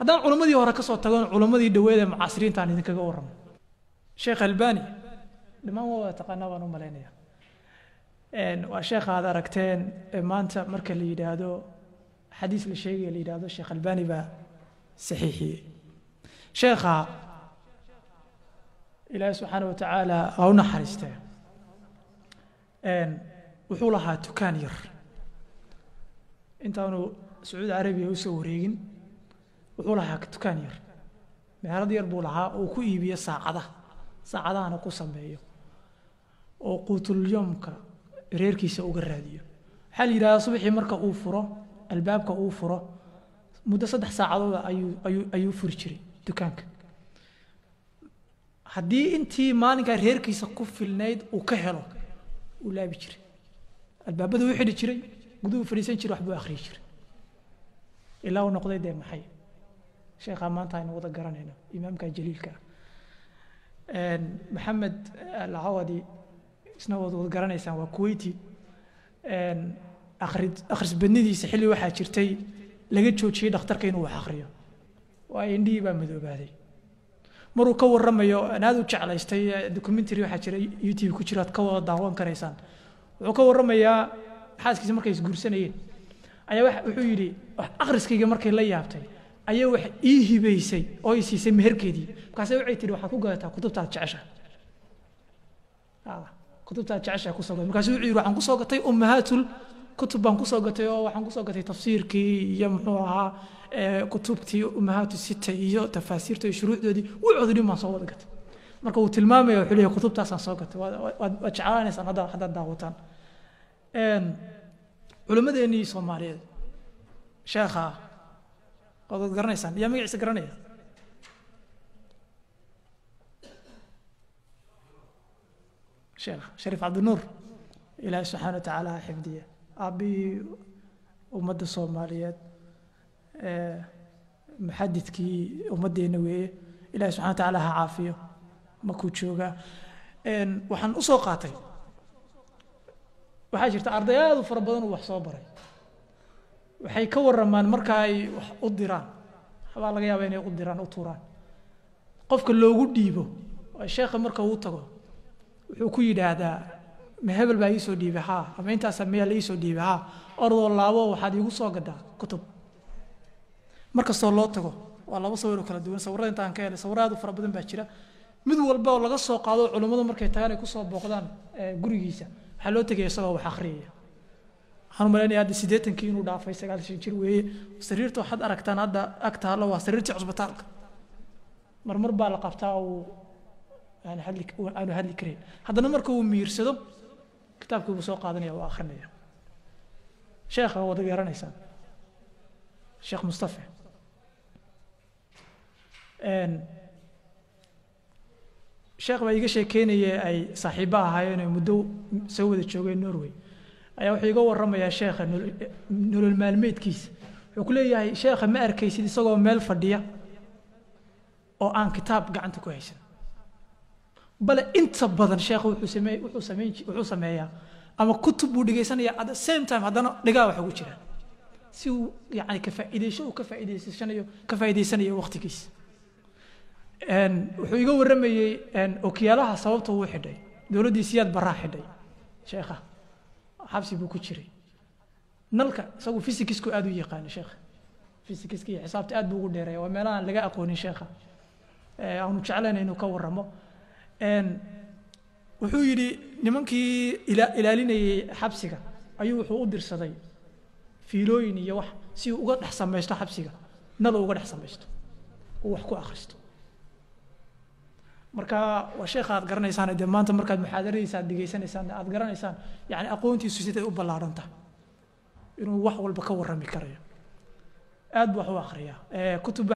haddaan culammadii hore ka soo tagon culammadii dhaweed ee mucaasiriinta aan idinkaga warramo sheekh albani dhammaan waa wada taqaanaa baan u malaynaya waa sheekha aad aragteen ee maanta marka la yidhaahdo xadiis la sheegaya la yidhaahdo sheekh albani baa saxiixiyey. Sheekha ilaahi subxaana wa tacaala ha u naxariistee. Wuxuu lahaa tukaan yar. Intaanu sacuudi carabiya u soo wareegin wuxuu lahaa tukaan yar. Meherad yar buu lahaa uu ku iibiyo saacadaha. Saacadahana ku sameeyo. Oo quutulyoomka reerkiisa uga raadiyo. Waxaa la yidhahdaa subaxii marka uu furo albaabka uu furo muddo saddex saacadooda ayuu ayuu ayuu furi jiray dukaanka. Haddii intii maalinkaa reerkiisa ku filnayd uu ka helo uu laabi jiray. Albaabada u xidhi jiray guduhu fadhiisan jiray waxbuu akhriyi jiray. Ilaa uu noqday dee maxay sheekhaa maanta aynu wada garanayno imaamka jaliilka. Maxamed alcawadi isna waad wada garanaysaan waa kuwayti akhri akhris badnidiisa xilli waxaa jirtay laga joojiyey dhakhtarka inuu wax akhriyo. Waayo indhihii baa madoobaaday. Maruu ka warramayo aan u jeclaystay documentary waxaa jira youtube ku jira aad ka wada daawan karaysaan. Wuxuu ka warramayaa xaaskiisa markay isguursanayeen ayaa wuxuu yidhi akhriskayga markay la yaabtay ayaa wax ii hibaysay oo i siisay meherkeedii. Markaase waxay tihi waxaad ku gadataa kutubtaad jecesha. Kutubtaad jecesha ku soo gatay. Markaasu wuxuu yidhi waxaan ku soo gatay ummahaatul kutub baan ku soo gatay oo waxaan ku soo gatay tafsiirkii iyo muxuu ahaa kutubtii ummahaatu sita iyo tafaasiirta iyo shuruucdoodii. Wuxooda dhin baan soo wada gatay. Marka uu tilmaamaya wuxuu leeyahay kutubtaasaan soo gatay. Waad jeclaanaysaan hadda haddaad daawataan. Culimmadeennii soomaaliyeed sheekha waad garanaysaan. Yaa magaciisa garanaya? Sheekh shariif cabdinuur ilaahi subxaana wa tacaala ha xifdiya aabbihii ummadda soomaaliyeed muxadidkii ummaddeena weeye. Ilahi subxana wa tacaala ha caafiyo markuu joogaa waxaan u soo qaatay. Waxaa jirta arday aad u fara badan uu wax soo baray waxay ka warramaan marka ay wax u diraan. Waxbaa laga yaaba inay u diraan u tuuraan. Qofka loogu dhiibo sheekha marka uu tago wuxuu ku yidhaahdaa ma hebel baa ii soo dhiibay? Haa ama intaasa miyaa la ii soo dhiibay? Haa ordoo laabo waxaad iigu soo gadhaa kutub. Markastoo loo tago waa laba sawir oo kala duwan. Sawirada intaan ka helay sawiro aad u fara badan baa jira. Mid walba oo laga soo qaado culummadu markay tagaan ay ku soo booqdaan gurigiisa waxaa loo tegaya isagoo wax akhriyaya waxaan u malaynaya hadda siddeetankii inuu dhaafay sagaashan jir weeye. Sariirta waxaad aragtaan hadda ag taalla waa sariirtii cusbitaalka. Marmar baa la qabtaa uu aan hadli aanu hadli karayn haddana marka uu miirsado kitaabkii buu soo qaadanaya waa akhrinaya. Sheekha wada garanaysaan sheekh mustafa. Sheekh baa iga sheekeynaya ay saaxiibo ahaayeen oo muddo soo wada joogeen norway ayaa wuxuu iga warramayaa sheekha nolol maalmeedkiisa wuxuu ku leeyahay sheekha ma arkaysid isagoo meel fadhiya oo aan kitaab gacanta ku haysan? Bale inta badan sheekha wuxuu samey wuxuu sameyn wuxuu sameeyaa ama kutub buu dhegaysanaya at the same time haddana dhigaa waxa ugu jira. Si uu yani ka faa'iidaysho uu ka faa'iidaysanayo ka faa'iidaysanayo waqtigiisa wuxuu iga warramayey okiyaalaha sababta uu xidhay. Dowladdii siyaad baraa xidhay sheekha xabsi buu ku jiray. Nalka isagu physicisku aad u yaqaano sheekha physiciska iyo xisaabta aad buu ugu dheereeya waa meelahaan laga aqoonin sheekha aanu jeclayna inuu ka warramo. Wuxuu yidhi nimankii ilaalinayay xabsiga ayuu wuxuu u dirsaday fiilooyin iyo wax si uu uga dhex samaysto xabsiga. Nal uga dhex samaysto. Uu wax ku akhristo marka waa sheekha aad garanaysaan dee maanta markaad muxaadaradiisa aad dhegaysanaysaan aad garanaysaan yani aqoontiisu siday u ballaaran inuu wax walba ka warrami karayo. Aad buu wax u akhriyaa. Kutub